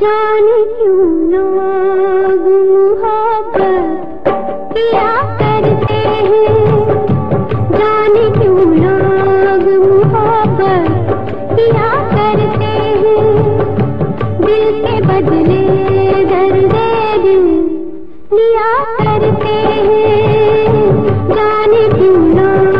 جانے کیوں لوگ محبت ہاں کیا کرتے ہیں؟ جانے کیوں لوگ محبت ہاں کیا کرتے ہیں؟ دل کے بدلے درد دل لیا کرتے ہیں۔ جانے کیوں لوگ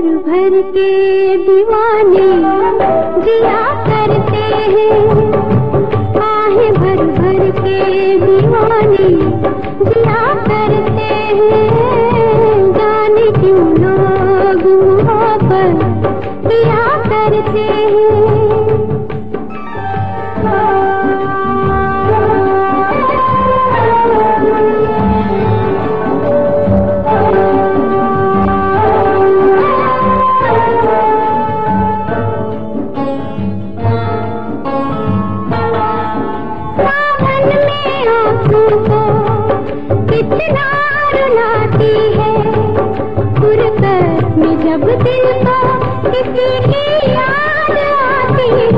بھر کے دیوانے جیا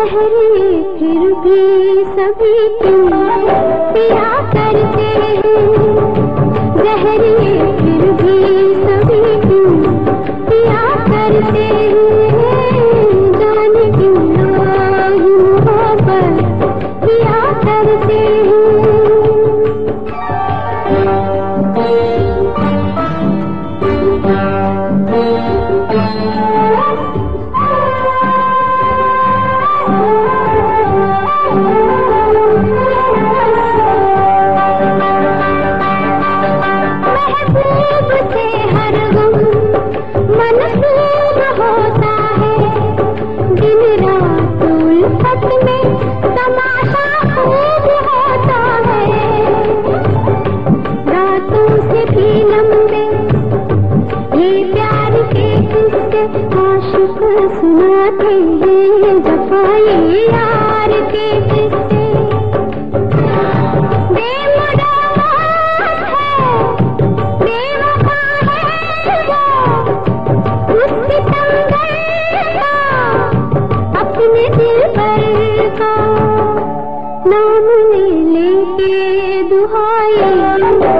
زہری پھر بھی سبھی تم پیا کرتے ہیں زہری پھر بھی سبھی تم پیا کرتے ہیں جان کیوں پیا کرتے ہیں Thank you. نام لے کے دہائی